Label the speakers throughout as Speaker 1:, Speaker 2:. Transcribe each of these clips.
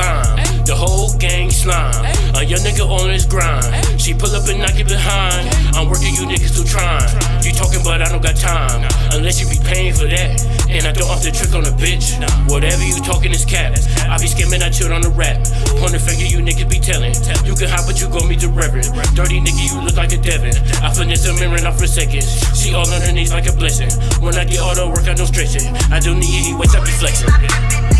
Speaker 1: slime. The whole gang slime. A young nigga on his grind. She pull up and knock it behind. I'm working you niggas still trying. You talking, but I don't got time. Unless you be paying for that. And I don't off the trick on a bitch. Whatever you talking is cap. I be skimming, I chill on the rap. Point the finger, you niggas be telling. You can hop, but you gon' meet the reverend. Dirty nigga, you look like a Devin. I finesse a mirror off for seconds. She all on her knees like a blessing. When I get all the work, I no it. I don't need any weights, I be flexing.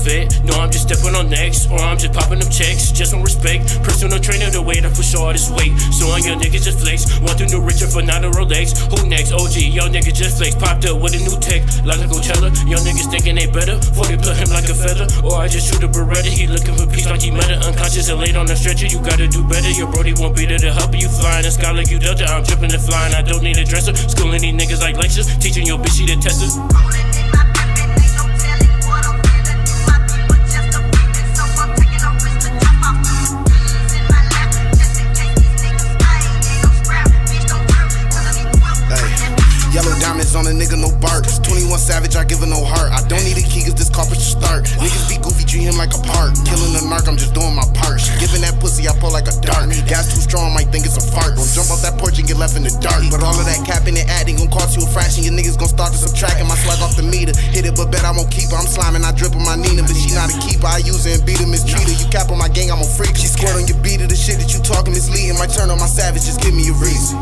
Speaker 1: A vet, no, I'm just stepping on necks, or I'm just popping them checks. Just on respect, personal trainer, the way to push all this weight. So on your niggas just flex, want the new Richard for not a Rolex. Who next? OG, y'all niggas just flex, popped up with a new tech, like a Coachella. Y'all niggas thinking they better, 40 put him like a feather. Or I just shoot a Beretta, he looking for peace like he meta. Unconscious and laid on the stretcher, you gotta do better. Your brody won't be there to help you flying the sky like you Delta. I'm dripping and flying, I don't need a dresser. Schooling these niggas like lectures, teaching your bitch she the.
Speaker 2: Diamonds on a nigga, no bark. 21 savage, I give her no heart. I don't need a key, cause this carpet should start. Niggas be goofy, treat him like a park. Killing the narc, I'm just doing my part. She giving that pussy, I pull like a dart. Gas too strong, might think it's a fart. Don't jump off that porch and get left in the dark. But all of that capping and adding gon' cost you a fraction. Your niggas gon' start to subtracting my swag off the meter. Hit it, but bet I won't keep her. I'm sliming, I drip on my Nina, but she not a keeper. I use her and beat her, mistreat her. You cap on my gang, I'm a freak. She squirt on your beat of the shit that you talking misleading. Might turn on my savage, just give me a reason.